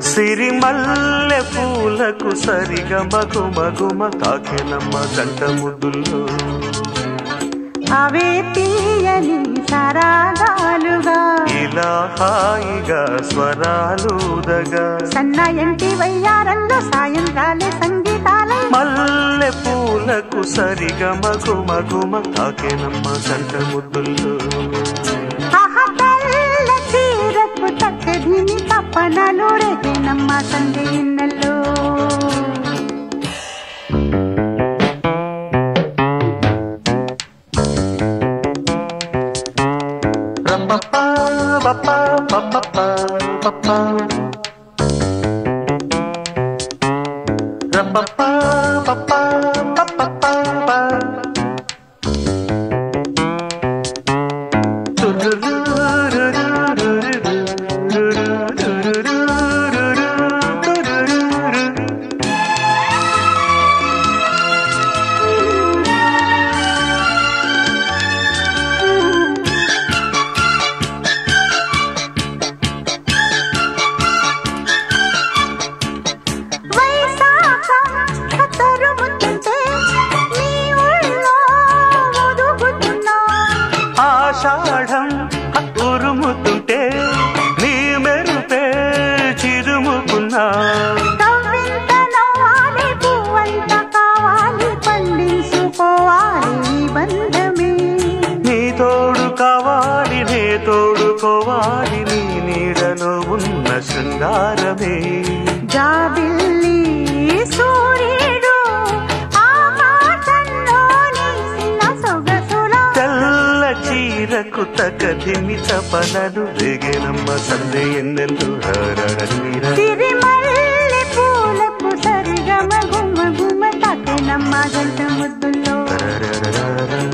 సిరిమల్లె పూలకు సరిగా మగు మగుమ తాకెనమ్మ జంట ముద్దుల్లో. అవే తీయని సరాగాలుగా ఇలా హాయిగా స్వరాలుదగా సన్నాయంటి వయ్యారంలో సాయం రాలే సంగీతాల. మల్లె పూలకు సరిగా మగు మగుమ తాకెనమ్మ జంట ముద్దుల్లో. ಒರೆಗಿನಿ ಪಾಪನೊರೆಗೆ ನಮ್ಮ ತಂದೆ ಇನ್ನಲ್ಲೋ ರಂಬಪ್ಪ ಬಪ್ಪ ಬಪ್ಪಪ್ಪ ಬಪ್ಪ. బంధమే. నీ తోడు కావాలి నే తోడుకోవాలి నీ నీడలో ఉన్న శృంగారమే. జాబిల్లి సూర్యుడు చీరకు తగదిమి తపనలు రేగేనమ్మ సందే ఎన్నెల్లు హరడీర సిరిమల్లె పూలకు సరిగమ గుమ్మ గుమ్మ తాకెనమ్మ గంట ముద్దుల్లో. కార్తీకం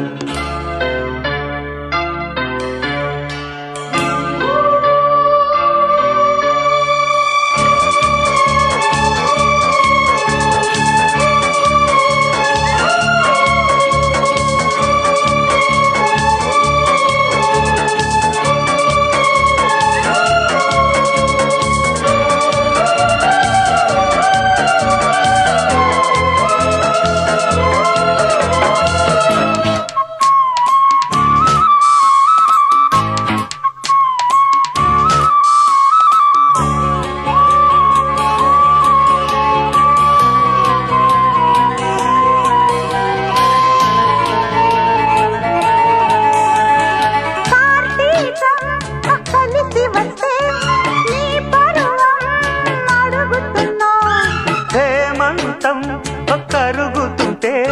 కరుగుతుంటే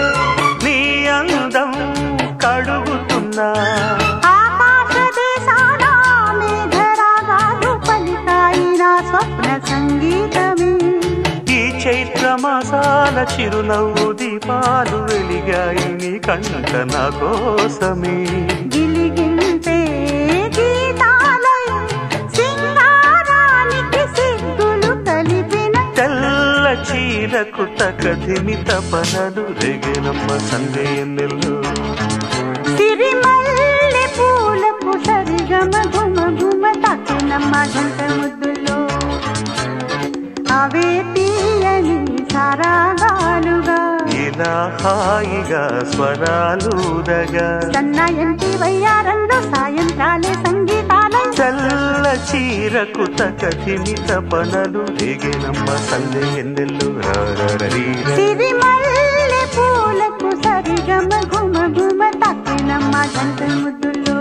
నీ అందం కడుగుతున్నా. ఈ చైత్ర మాసాల చిరునవ్వు దీపాలు వెలిగాయి నీ కంట నా కోసమే. తకదిమి తపనలు రేగేనమ్మ సందే ఎన్నెల్లు సిరిమల్లె పూలకు సరిగమ గుమ గుమ తాకినమ్మ గంట ముద్దులో. అవే తీయని సారాగాలుగా ఇలా హాయిగా స్వరాలుదగా. సన్నాయంటి వయ్యారంలో సాయంత్రాలే సంగీతాలై తెల్ల చీరకు తకదిమి తపనలు రేగేనమ్మ సందే ఎన్నెల్లు రారీర సిరిమల్లె పూలకు సరిగమ గుమ గుమ తాకినమ్మ గంట ముద్దులో